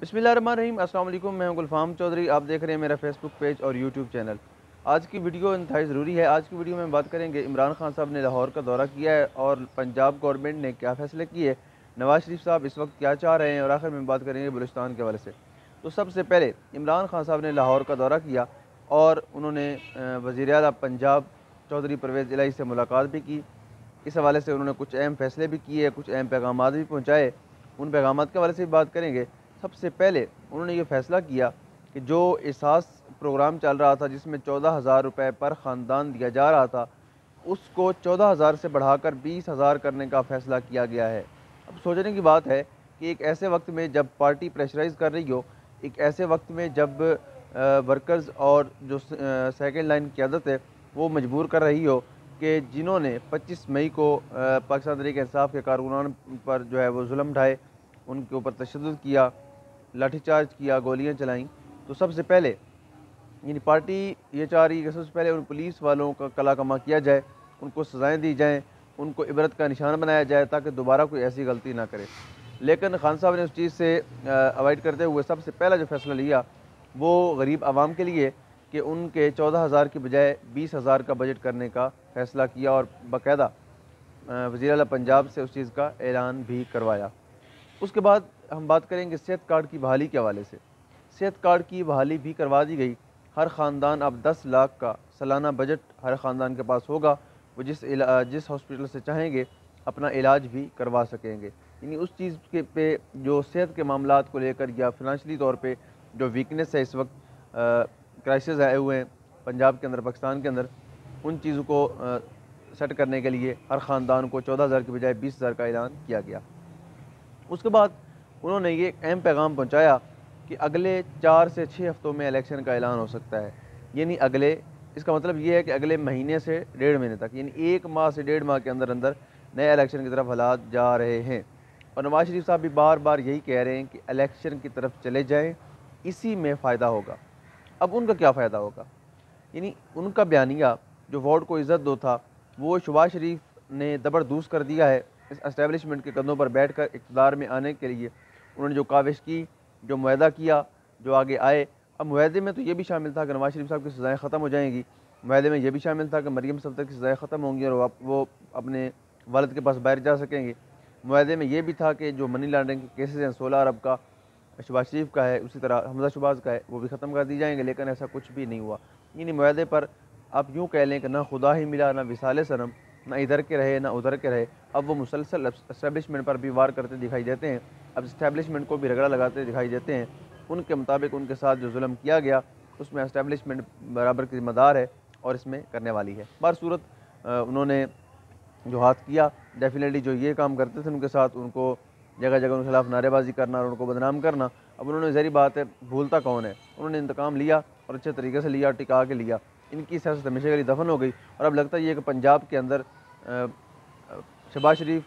बिस्मिल्लाम अल्लाम मैं हूँ गुलफाम चौधरी। आप देख रहे हैं मेरा फेसबुक पेज और यूट्यूब चैनल आज की वीडियो इंतहाई ज़रूरी है। आज की वीडियो में बात करेंगे, इमरान खान साहब ने लाहौर का दौरा किया है और पंजाब गवर्नमेंट ने क्या फ़ैसले किए, नवाज़ शरीफ साहब इस वक्त क्या चाह रहे हैं और आखिर में बात करेंगे बलुस्तान के हवाले से। तो सबसे पहले, इमरान खान साहब ने लाहौर का दौरा किया और उन्होंने वज़ी अला पंजाब चौधरी परवेज़ इलाही से मुलाकात भी की। इस हवाले से उन्होंने कुछ अहम फैसले भी किए, कुछ अहम पैगाम भी पहुँचाए। उन पैगाम के हवाले से भी बात करेंगे। सबसे पहले उन्होंने ये फ़ैसला किया कि जो एहसास प्रोग्राम चल रहा था, जिसमें चौदह हज़ार रुपये पर ख़ानदान दिया जा रहा था, उसको चौदह हज़ार से बढ़ाकर बीस हज़ार करने का फ़ैसला किया गया है। अब सोचने की बात है कि एक ऐसे वक्त में जब पार्टी प्रेशराइज़ कर रही हो, एक ऐसे वक्त में जब वर्कर्स और जो सेकेंड लाइन की आदत है, वो मजबूर कर रही हो कि जिन्होंने 25 मई को पाकिस्तान तरीके इंसाफ के कारकुनान पर जो है वो जुल्म ढाए, उनके ऊपर तशद किया लाठीचार्ज किया, गोलियाँ चलाई। तो सबसे पहले, यानी पार्टी ये चाह रही है कि सबसे पहले उन पुलिस वालों का कला कमा किया जाए, उनको सज़ाएँ दी जाएँ, उनको इबरत का निशान बनाया जाए ताकि दोबारा कोई ऐसी गलती ना करे। लेकिन खान साहब ने उस चीज़ से अवॉइड करते हुए सबसे पहला जो फैसला लिया, वो गरीब आवाम के लिए कि उनके चौदह हज़ार की बजाय बीस हज़ार का बजट करने का फ़ैसला किया और बाकायदा वज़ी पंजाब से उस चीज़ का ऐलान भी करवाया। उसके बाद हम बात करेंगे सेहत कार्ड की बहाली के हवाले से। सेहत कार्ड की बहाली भी करवा दी गई। हर ख़ानदान अब 10 लाख का सालाना बजट हर ख़ानदान के पास होगा। वो जिस जिस हॉस्पिटल से चाहेंगे अपना इलाज भी करवा सकेंगे। यानी उस चीज़ के पे जो सेहत के मामला को लेकर या फिनंशली तौर पे जो वीकनेस है इस वक्त क्राइसिस आए हुए हैं पंजाब के अंदर पाकिस्तान के अंदर उन चीज़ों को आ, सेट करने के लिए हर ख़ानदान को चौदह हज़ार के बजाय बीस हज़ार का ऐलान किया गया। उसके बाद उन्होंने ये अहम पैगाम पहुँचाया कि अगले चार से छः हफ्तों में इलेक्शन का ऐलान हो सकता है। यानी अगले, इसका मतलब ये है कि अगले महीने से डेढ़ महीने तक, यानी एक माह से डेढ़ माह के अंदर अंदर नए इलेक्शन की तरफ़ हालात जा रहे हैं। और नवाज़ शरीफ साहब भी बार बार यही कह रहे हैं कि इलेक्शन की तरफ़ चले जाएँ, इसी में फ़ायदा होगा। अब उनका क्या फ़ायदा होगा? यानी उनका बयानिया, जो वोट को इज़्ज़त दो था, वो शबाज शरीफ ने ज़बरदूस कर दिया है। इस इस्टेबलिशमेंट के कदमों पर बैठ कर इकतदार में आने के लिए उन्होंने जो काविश की, जो माहा किया, जो आगे आए। अब माहे में तो ये भी शामिल था कि नवाज़ शरीफ साहब की सज़ाएँ ख़त्म हो जाएँगी। माहे में यह भी शामिल था कि मरीम सफ़र की सज़ाएँ ख़त्म होंगी और वो अपने वालद के पास बाहर जा सकेंगे। माहे में यह भी था कि जो मनी लॉन्ड्रिंग के केसेज हैं, सोलह अरब का शबाज शरीफ का है, उसी तरह हमजा शबाज का है, वो भी ख़त्म कर दी जाएँगे, लेकिन ऐसा कुछ भी नहीं हुआ। इन माहे पर आप यूँ कह लें कि ना खुदा ही मिला, ना विसाल सनम ना इधर के रहे, ना उधर के रहे। अब वो मुसलसल इस्टेबलिशमेंट पर भी वार करते दिखाई देते हैं। अब इस्टेबलिशमेंट को भी रगड़ा लगाते दिखाई देते हैं। उनके मुताबिक उनके साथ जो जुल्म किया गया, उसमें इस्टेबलिशमेंट बराबर की जिम्मेदार है और इसमें करने वाली है। बार सूरत उन्होंने जो हाथ किया डेफिनेटली जो ये काम करते थे उनके साथ, उनको जगह जगह उनके खिलाफ नारेबाजी करना और उनको बदनाम करना, अब उन्होंने जहरी बात है भूलता कौन है? उन्होंने इंतकाम लिया और अच्छे तरीके से लिया टिका के लिया। इनकी सियासत हमेशा के लिए दफन हो गई और अब लगता ही है कि पंजाब के अंदर शबाज शरीफ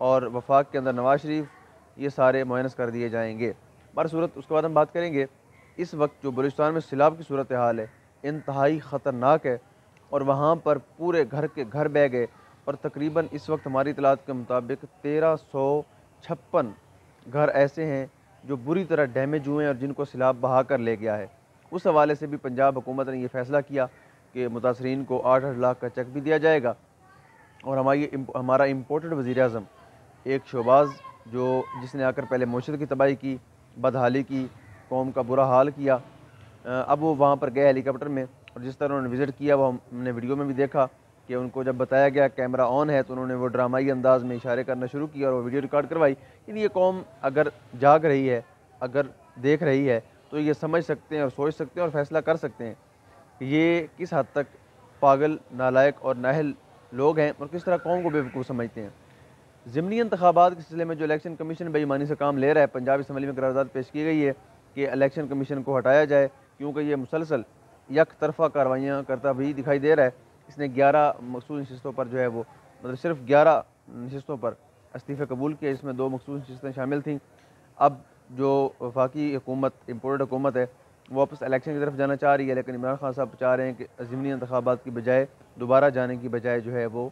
और वफाक के अंदर नवाज़ शरीफ ये सारे मुनस कर दिए जाएँगे। बार सूरत उसके बाद हम बात करेंगे, इस वक्त जो बलूचिस्तान में सैलाब की सूरत हाल है, इंतहाई ख़तरनाक है और वहाँ पर पूरे घर के घर बह गए और तकरीबन इस वक्त हमारी इतलात के मुताबिक तेरह सौ छप्पन घर ऐसे हैं जो बुरी तरह डैमेज हुए हैं और जिनको सैलाब बहा कर ले गया है। उस हवाले से भी पंजाब हुकूमत ने यह फ़ैसला किया कि मुतासरीन को आठ आठ लाख का चेक भी दिया जाएगा। और हमारी हमारा इम्पोर्टेड वज़ी अजम एक शोबाज़ जो जिसने आकर पहले मोशर की तबाही की बदहाली की कौम का बुरा हाल किया अब वो वहाँ पर गए हेलीकॉप्टर में और जिस तरह उन्होंने विज़िट किया, वो हमने वीडियो में भी देखा कि उनको जब बताया गया कैमरा ऑन है तो उन्होंने वो ड्रामाई अंदाज में इशारे करना शुरू किया और वो वीडियो रिकॉर्ड करवाई। इन ये कौम अगर जाग रही है, अगर देख रही है तो ये समझ सकते हैं और सोच सकते हैं और फैसला कर सकते हैं कि ये किस हद तक पागल, नालायक और नाहल लोग हैं और किस तरह कौम को बेवकूफ़ समझते हैं। ज़मनी इंतबात के सिलसिले में जो इलेक्शन कमीशन बेईमानी से काम ले रहा है, पंजाब इसम्बली में करारदाद पेश की गई है कि इलेक्शन कमीशन को हटाया जाए, क्योंकि ये मुसलसल यक तरफा कार्रवाइयाँ करता भी दिखाई दे रहा है। इसने ग्यारह मखसूस नशस्तों पर जो है वो मतलब सिर्फ़ ग्यारह नशस्तों पर इस्तीफ़े कबूल किए, जिसमें दो मखसूस नशस्तें शामिल थीं। अब जो वफाकी हुकूमत इम्पोर्टेड हुकूमत है वापस इलेक्शन की तरफ़ जाना चाह रही है, लेकिन इमरान खान साहब चाह रहे हैं कि ज़मनी इंतबात की बजाय, दोबारा जाने की बजाय जो है वो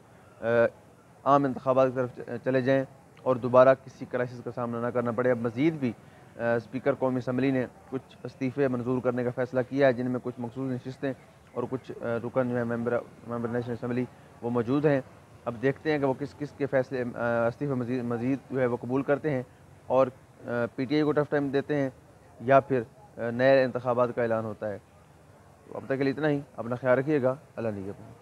आम इंतबात की तरफ़ चले जाएँ और दोबारा किसी क्राइसिस का सामना ना करना पड़े। अब मज़ीद भी स्पीकर कौमी असम्बली ने कुछ इस्तीफ़े मंजूर करने का फ़ैसला किया है, जिनमें कुछ मखसूस नशस्तें और कुछ रुकन जो है मेंबर मेंबर नेशनल असम्बली वो मौजूद हैं। अब देखते हैं कि वो किस किस के फैसले इस्तीफ़े मजीद मजीद जो है वो कबूल करते हैं और पी टी आई को टफ टाइम देते हैं, या फिर नए इंतबात का ऐलान होता है। अब तक के लिए इतना ही। अपना ख्याल रखिएगा। अल्लाह नहीं